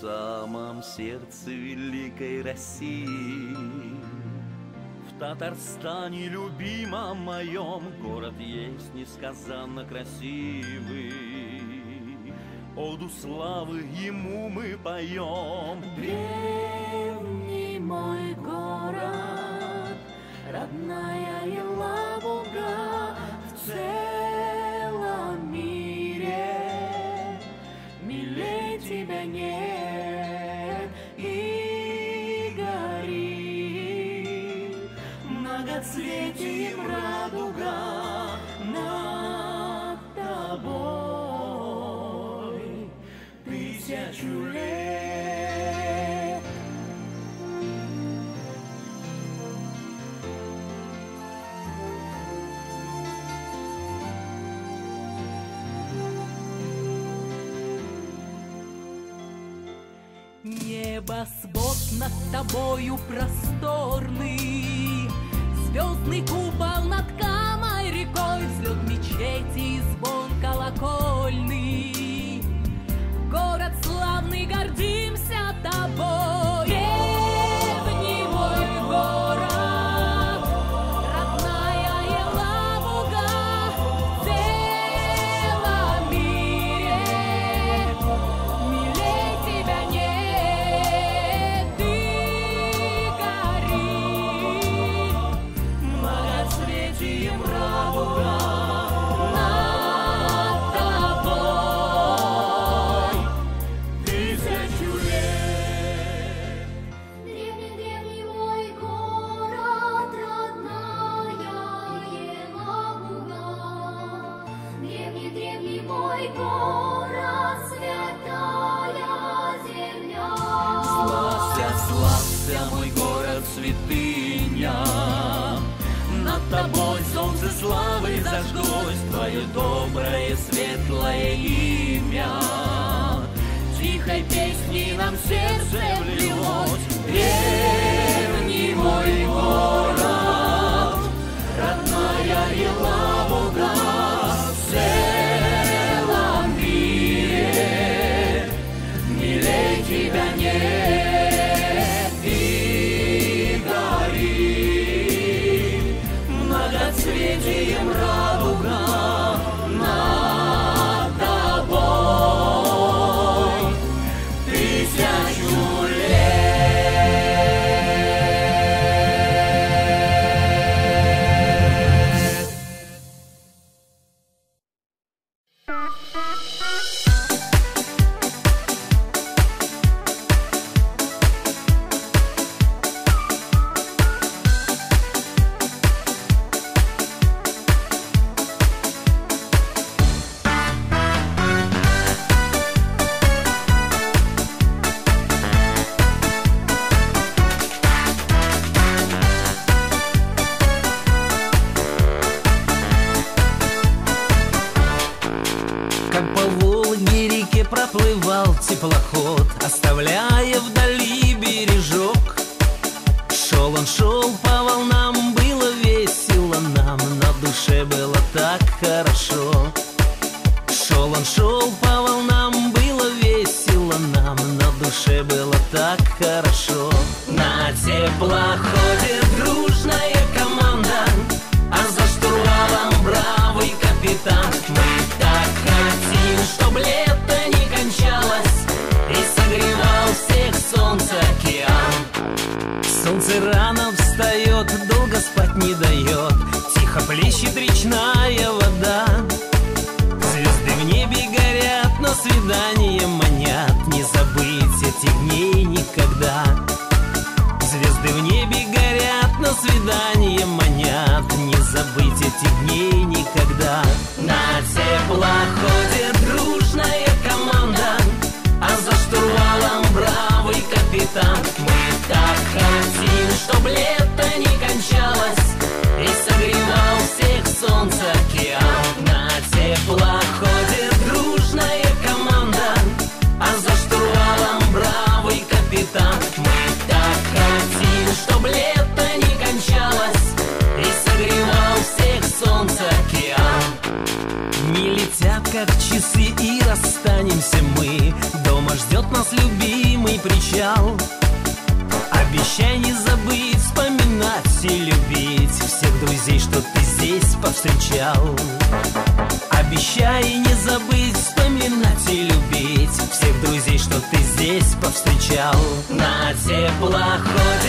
самом сердце великой России. В Татарстане, любимом моем, город есть несказанно красивый. Оду славы ему мы поем. Древний мой город, родная многоцветием радуга над тобой тысячу лет. Небосвод над тобою просторный, explico o древний мой город, святыня. Над тобой солнце славы зажглось, Твое доброе светлое имя. Тихой песней нам сердце влилось. Древний Многоцветием радуга Шел он, шел по волнам, было весело нам На душе было так хорошо. Шел он, шел по волнам, было весело нам На душе было так хорошо. На теплоходе рано встает, долго спать не дает. Тихо плещет речная вода. Звезды в небе горят, но свидание манят. Не забыть этих дней никогда. Звезды в небе горят, но свидание манят. Не забыть этих дней никогда. На теплоходе дружная команда. А за штурвалом бравый капитан. Мы так хотим, как часы и растают останемся мы. Дома ждет нас любимый причал. Обещай не забыть вспоминать и любить Всех друзей, что ты здесь повстречал. Обещай не забыть вспоминать и любить Всех друзей, что ты здесь повстречал. На теплоходе